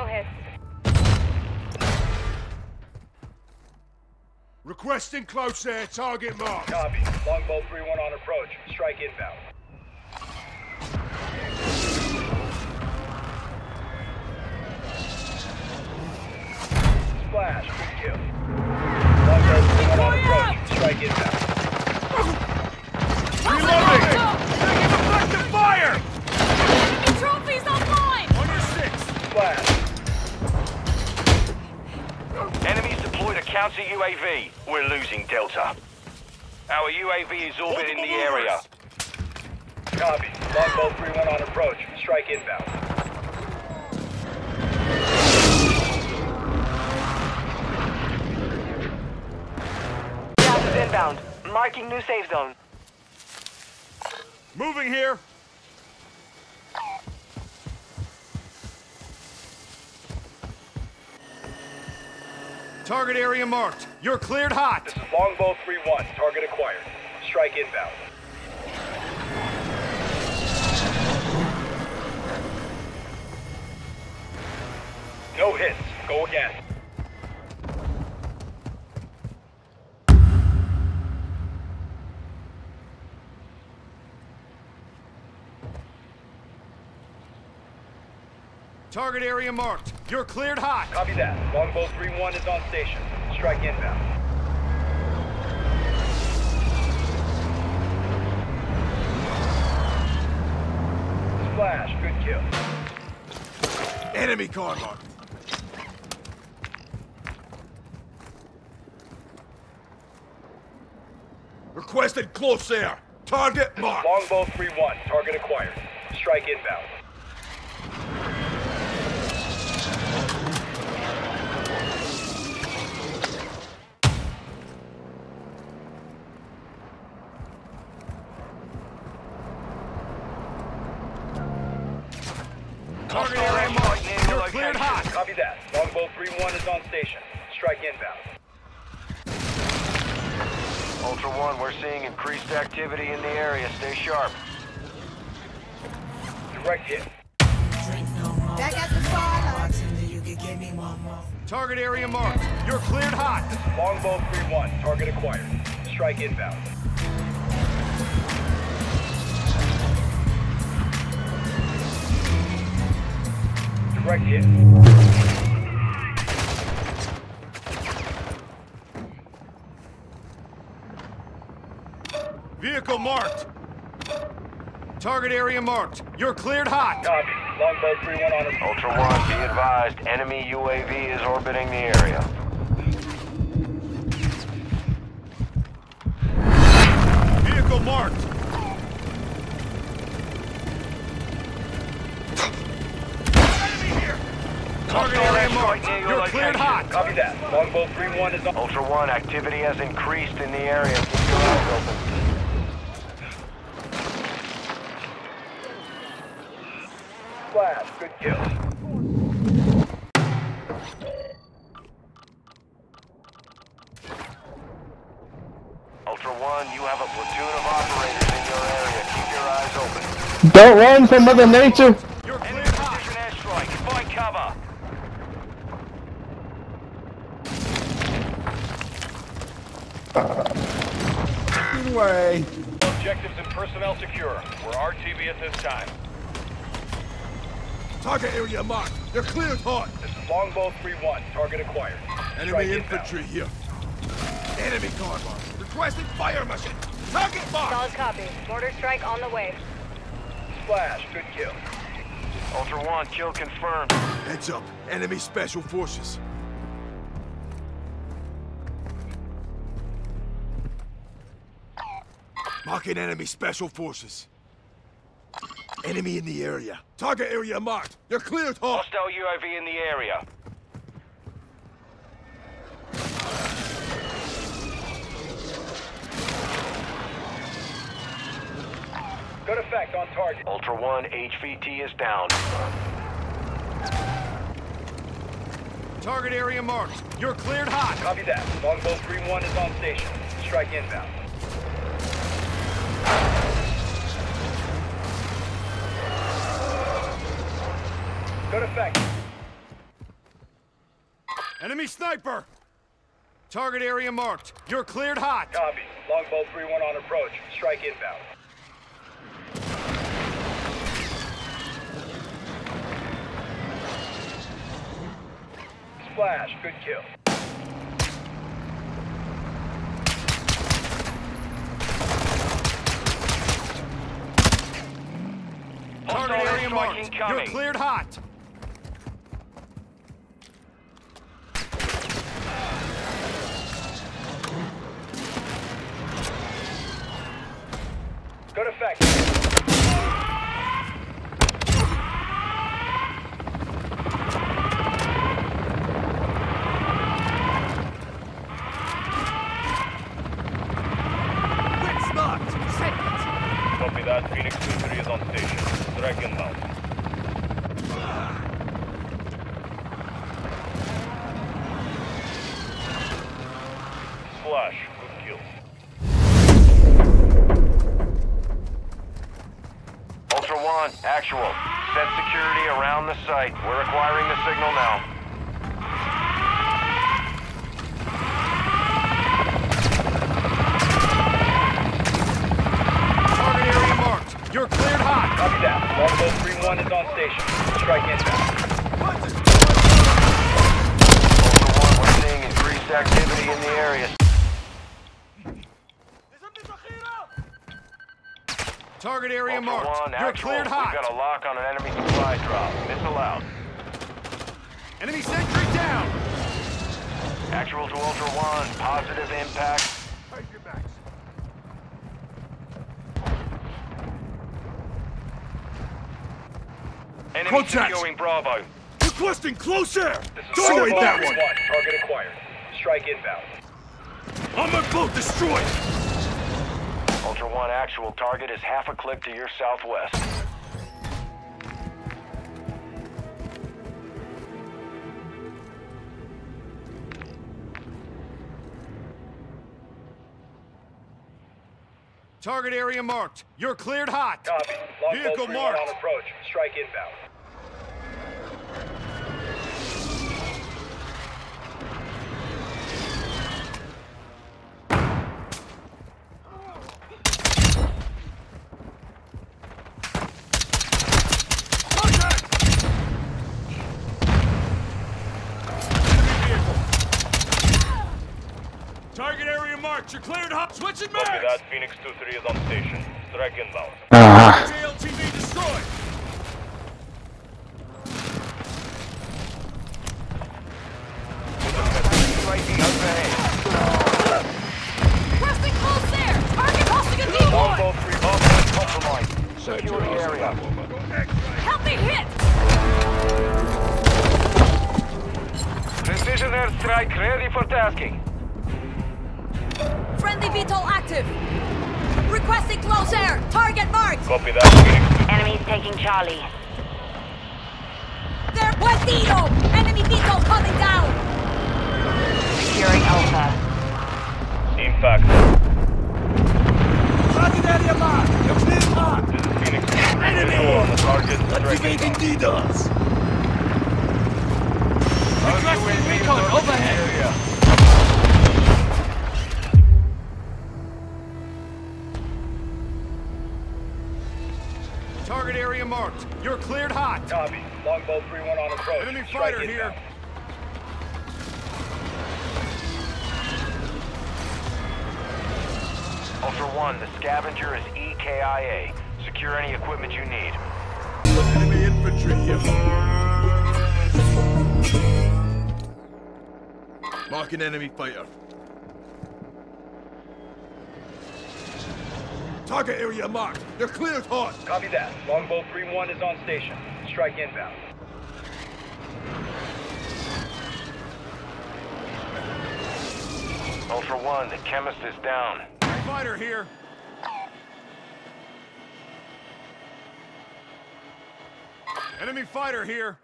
No hits. Requesting close air, target mark. Copy. Longbow 3-1 on approach. Strike inbound. Splash. Good kill. Longbow 3-1 on approach. Strike inbound. UAV. We're losing Delta. Our UAV is orbiting the area. Copy. Longbow 3-1 on approach. Strike inbound. Inbound. Marking new safe zone. Moving here. Target area marked. You're cleared hot. This is Longbow 3-1. Target acquired. Strike inbound. No hits. Go again. Target area marked. You're cleared hot. Copy that. Longbow 3-1 is on station. Strike inbound. Splash. Good kill. Enemy car marked. Requested close air. Target marked. Longbow 3-1. Target acquired. Strike inbound. Target area marked. Near your You're cleared location. hot. Copy that. Longbow 3-1 is on station. Strike inbound. Ultra One, we're seeing increased activity in the area. Stay sharp. Direct hit. Back at the starlight. Target area marked. You're cleared hot. Longbow 3-1. Target acquired. Strike inbound. Direct hit. Vehicle marked. Target area marked. You're cleared hot. Copy. Longbow 3-1 on approach. Ultra One, be advised, enemy UAV is orbiting the area. Vehicle marked. Enemy here. Target area marked. You're cleared hot. Copy that. Longbow 3-1 is on. Ultra One, activity has increased in the area. Keep your eyes open. Splash. Good kill. Ultra One, you have a platoon of operators in your area. Keep your eyes open. Don't run from Mother Nature. You're Enemy cleared hot. precision airstrike. Find cover. Way. Objectives and personnel secure. We're RTB at this time. Target area marked. You're cleared hot. This is Longbow 3-1. Target acquired. Enemy inbound. infantry here. Enemy car marked. Requesting fire mission. Target marked. Solid copy. Mortar strike on the way. Splash. Good kill. Ultra One, kill confirmed. Heads up. Enemy special forces. Marking enemy special forces. Enemy in the area. Target area marked. You're cleared hot. Hostile UAV in the area. Good effect on target. Ultra One, HVT is down. Target area marked. You're cleared hot. Copy that. Longbow 3-1 is on station. Strike inbound. Good effect. Enemy sniper! Target area marked. You're cleared hot. Copy. Longbow 3-1 on approach. Strike inbound. Splash. Good kill. Target area marked. You're cleared hot. Good effect. Wits knocked. Copy that. Phoenix 2-3 is on station. Strike inbound. Longbow 3-1 is on station. Strike inbound. Ultra One, we're seeing increased activity in the area. Target area Ultra marked. One, You're actual. cleared hot. We've got a lock on an enemy supply drop. Missile out. Enemy sentry down. Actual to Ultra One, positive impact. Enemy Contact. securing Bravo. Requesting close air. Destroy that 3-1. one. Target acquired. Strike inbound. Armored boat destroyed. Ultra One, actual target is half a click to your southwest. Target area marked. You're cleared hot. Copy. Longbow Vehicle marked. on approach. Strike inbound. Target area marked. You're cleared hot. Copy mags. that. Phoenix 2-3 is on station. Strike inbound. Uh-huh. JLTV destroyed. UAV overhead. Requesting close air! Target hosting a decoy! Longbow 3-1. Offense compromised. Secure the area. Healthy hit! Precision airstrike ready for tasking. Friendly active! Requesting close air! Target marked! Copy that. Enemies taking Charlie. They're Blandino! Enemy VTOL coming down! Securing Alpha. Impact. Target area marked. You're cleared hot. This is Phoenix 2-3. On the target. Strike inbound. DDoS. Requesting recon overhead. Target area marked. You're cleared hot. Copy. Longbow 3-1 on approach. Enemy Strike fighter here. inbound. Ultra One, the scavenger is E EKIA. Secure any equipment you need. Enemy infantry here. Marking enemy fighter. Target area marked. You're cleared hot. Copy that. Longbow 3-1 is on station. Strike inbound. Ultra One, the chemist is down. Fighter here. Enemy fighter here.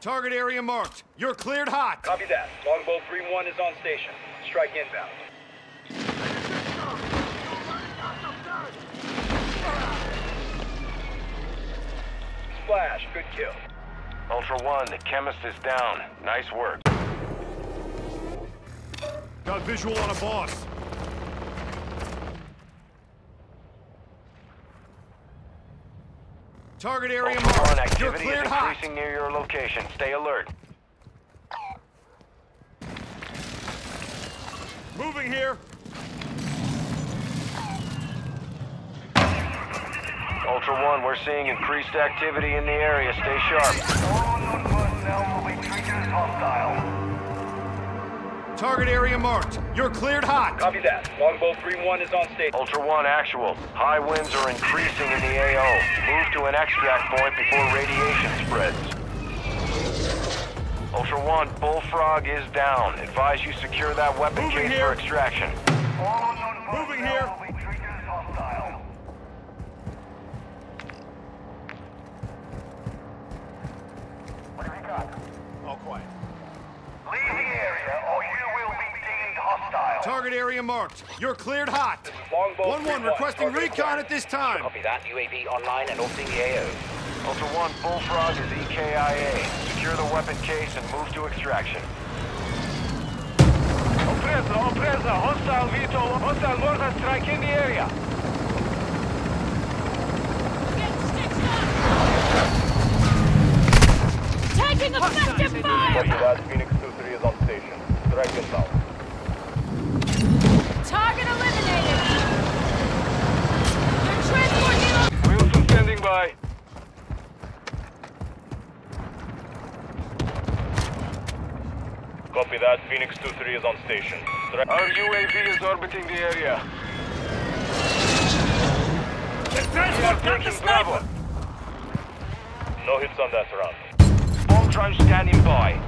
Target area marked. You're cleared hot. Copy that. Longbow 3-1 is on station. Strike inbound. Splash. Good kill. Ultra One, the chemist is down. Nice work. Got visual on a boss. Target area Ultra One, marked. You're activity is cleared hot. increasing near your location. Stay alert. Moving here. Ultra One, we're seeing increased activity in the area. Stay sharp. All unknown personnel will be treated as hostile. Target area marked. You're cleared hot. Copy that. Longbow 3-1 is on station. Ultra One, actual. High winds are increasing in the AO. Move to an extract point before radiation spreads. Ultra One, Bullfrog is down. Advise you secure that weapon Moving case here. for extraction. All unknown Moving personnel here. will be treated as hostile. What have you got? All quiet. Leave the area or you will be deemed hostile. Target area marked. You're cleared hot. Longbow 1-1 3-1, requesting target recon at this time. Copy that. UAV online and orbiting the AO. Ultra One, Bullfrog is EKIA. Secure the weapon case and move to extraction. Opreza, Opreza, hostile VTOL, hostile mortar strike in the area. Get stitched up! Taking effective fire! Copy that. Phoenix 2-3 is on station. Strike inbound. Target eliminated! They're transporting up! Wheelson standing by. Copy that. Phoenix 2-3 is on station. Strike. Our UAV is orbiting the area. We are taking Bravo. No hits on that round. Bomb drone standing by.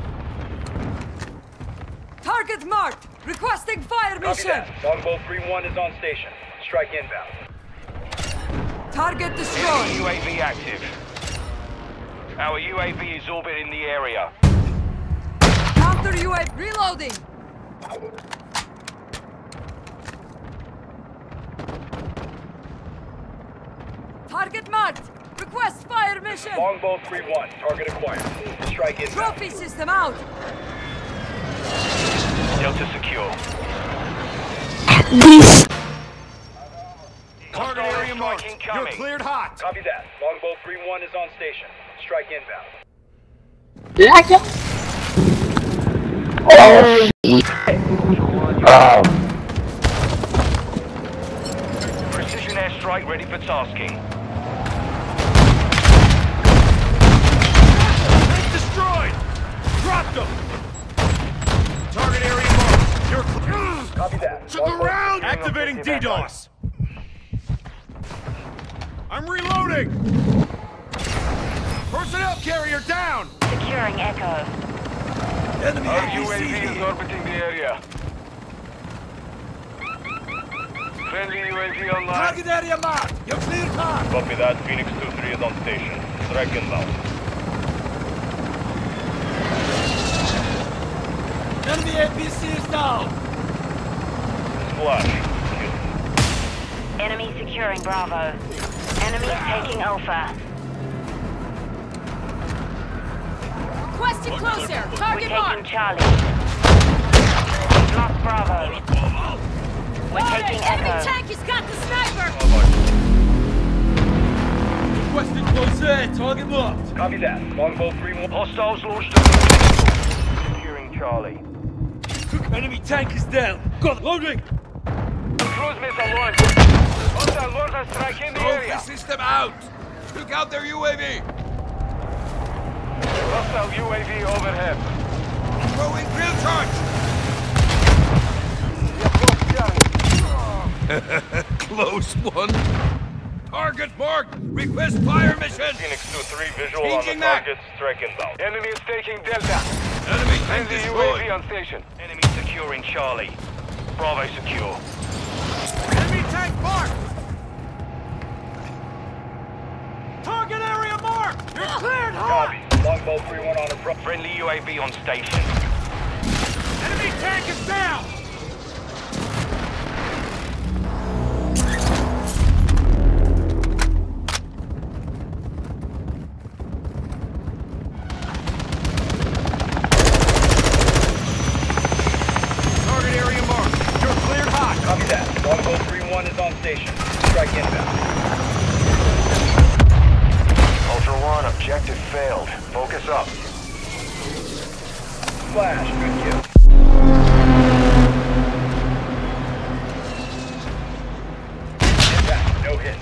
Target marked! Requesting fire Copy mission! that. Longbow 3-1 is on station. Strike inbound. Target Enemy destroyed! UAV active. Our UAV is orbiting the area. Counter UAV reloading! Target marked! Request fire mission! Longbow 3-1. Target acquired. Strike inbound. Trophy system out! Delta secure. Target Hostile area marked. strike You're cleared hot. Copy that. Longbow 3-1 is on station. Strike inbound. Precision airstrike ready for tasking. Tank destroyed. Dropped them. Target area marked. You're cleared. Copy that. Took the round. Activating DDoS. I'm reloading. Personnel carrier down. Securing Echo. Enemy Our UAV is orbiting the area. Friendly UAV online. Target area marked. You're clear, hot. Copy that. Phoenix 2-3 is on station. Strike inbound. Enemy APC is down. Splash. Enemy securing Bravo. Enemy taking Alpha. Requesting close air! We're Target taking marked! Charlie. Lost Bravo. We're taking Enemy Echo. tank has got the sniper! Oh, Requesting close air. Target marked. Copy that. Longbow 3-1. Hostiles launched Securing Charlie. Enemy tank is down. Got loading. Cruise missile launched. Hostile mortar strike in the area. system out. Took out their UAV. Hostile UAV overhead. Throwing drill charge. Close one. Target marked. Request fire mission. Phoenix 2-3 visual on the target. Strike inbound. Enemy is taking Delta. Enemy tank Friendly destroyed. UAV on station. Enemy securing Charlie. Bravo secure. Enemy tank marked. Target area marked. You're cleared hot. Copy. Longbow 3-1 on approach. Friendly UAV on station. Enemy tank is down. Flash, good kill. Impact, no hit.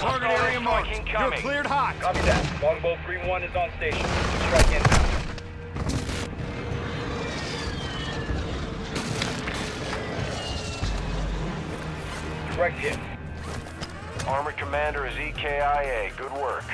Target area marked. You're cleared hot. Copy that. Longbow 3-1 is on station. Strike inbound. Direct hit. Armored Commander is E EKIA. Good work.